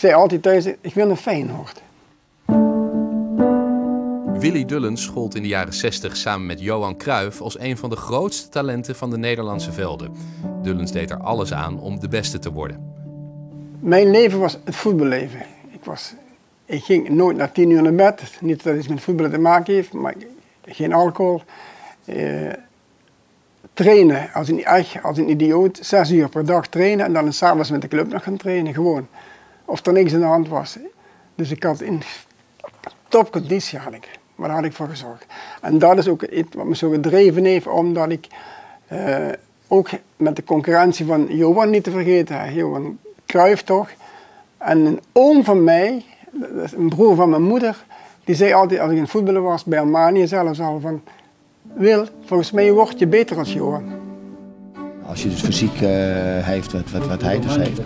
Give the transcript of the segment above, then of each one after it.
zei altijd thuis, ik wil een Feyenoord. Willy Dullens schold in de jaren 60 samen met Johan Cruijff als een van de grootste talenten van de Nederlandse velden. Dullens deed er alles aan om de beste te worden. Mijn leven was het voetballeven. Ik, was, ik ging nooit na tien uur naar bed. Niet dat het iets met voetballen te maken heeft, maar geen alcohol. Eh, trainen als een, als een idioot. Zes uur per dag trainen en dan s'avonds met de club nog gaan trainen. Gewoon. Of er niks in de hand was. Dus ik had in topconditie had ik. Maar daar had ik voor gezorgd. En dat is ook iets wat me zo gedreven heeft, omdat ik uh, ook met de concurrentie van Johan niet te vergeten, Johan Cruijff toch. En een oom van mij, een broer van mijn moeder, die zei altijd als ik in voetballen was, bij Almanië zelfs al, van Wil, volgens mij word je beter als Johan. Als je dus fysiek uh, heeft wat, wat, wat hij dus heeft,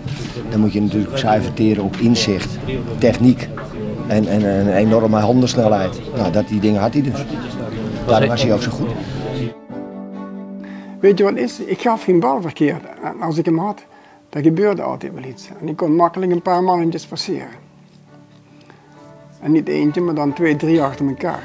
dan moet je natuurlijk zuiver op inzicht, techniek en, en, een enorme handensnelheid. Nou, dat, die dingen had hij dus. Daarom was hij ook zo goed. Weet je wat is? Ik gaf geen bal verkeerd. En als ik hem had, dan gebeurde altijd wel iets. En ik kon makkelijk een paar mannetjes passeren. En niet eentje, maar dan twee, drie achter elkaar.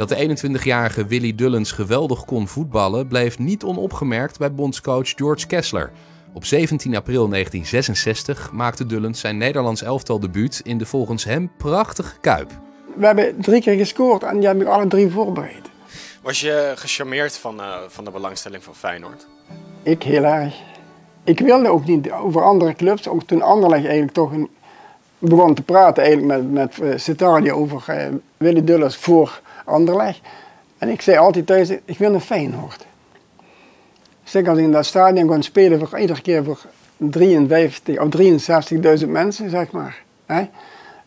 Dat de 21-jarige Willy Dullens geweldig kon voetballen, bleef niet onopgemerkt bij bondscoach George Kessler. Op 17 april 1966 maakte Dullens zijn Nederlands elftal debuut in de volgens hem prachtige Kuip. We hebben drie keer gescoord en die heb ik alle drie voorbereid. Was je gecharmeerd van, uh, van de belangstelling van Feyenoord? Ik heel erg. Ik wilde ook niet over andere clubs, ook toen Anderlecht eigenlijk toch een, begon te praten eigenlijk met, met uh, Citadia over uh, Willy Dullens voor Anderlecht. En ik zei altijd thuis, ik wil een Feyenoord. Zeg, als ik in dat stadion kon spelen voor iedere keer voor 53 of 63.000 mensen, zeg maar. Hè,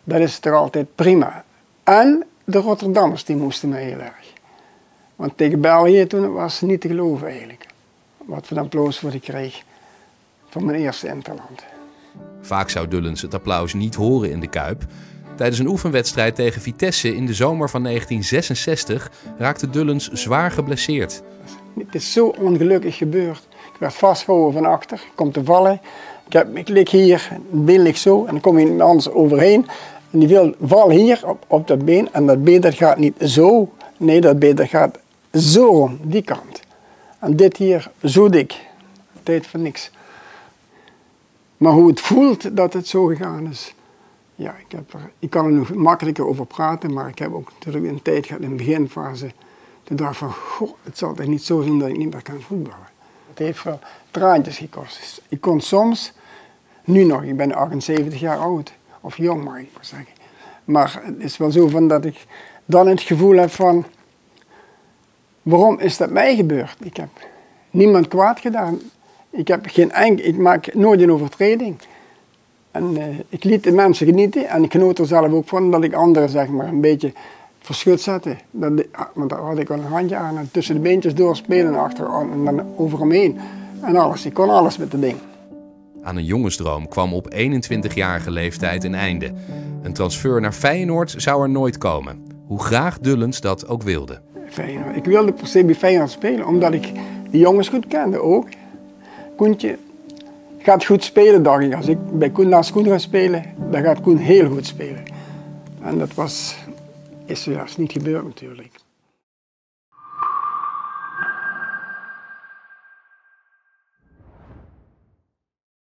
dat is toch altijd prima. En de Rotterdammers die moesten me heel erg. Want tegen België toen was het niet te geloven eigenlijk. Wat voor applaus voor ik kreeg voor mijn eerste interland. Vaak zou Dullens het applaus niet horen in de Kuip. Tijdens een oefenwedstrijd tegen Vitesse in de zomer van 1966 raakte Dullens zwaar geblesseerd. Het is zo ongelukkig gebeurd. Ik werd vastgehouden van achter, ik kom te vallen. Ik, heb, ik lig hier, het been ligt zo en dan kom iemand anders overheen. En die wil val hier op, op dat been en dat been dat gaat niet zo. Nee, dat been dat gaat zo die kant. En dit hier zo dik. Tijd voor niks. Maar hoe het voelt dat het zo gegaan is, ja, ik, heb er, ik kan er nog makkelijker over praten, maar ik heb ook natuurlijk een tijd gehad in de beginfase toen dacht van, goh, het zal toch niet zo zijn dat ik niet meer kan voetballen. Het heeft wel traantjes gekost. Ik kon soms, nu nog, ik ben 78 jaar oud, of jong mag ik maar zeggen. Maar het is wel zo van dat ik dan het gevoel heb van, waarom is dat mij gebeurd? Ik heb niemand kwaad gedaan. Ik, heb geen enkel, ik maak nooit een overtreding. En uh, ik liet de mensen genieten en ik genoot er zelf ook van dat ik anderen zeg maar een beetje verschut zetten. Dat, want daar had ik wel een handje aan en tussen de beentjes doorspelen en achter en dan over hem heen. En alles, ik kon alles met de ding. Aan een jongensdroom kwam op 21-jarige leeftijd een einde. Een transfer naar Feyenoord zou er nooit komen. Hoe graag Dullens dat ook wilde. Feyenoord. Ik wilde per se bij Feyenoord spelen, omdat ik die jongens goed kende ook. Koentje gaat goed spelen, dacht ik. Als ik bij Koen naast Koen ga spelen, dan gaat Koen heel goed spelen. En dat was, is helaas niet gebeurd natuurlijk.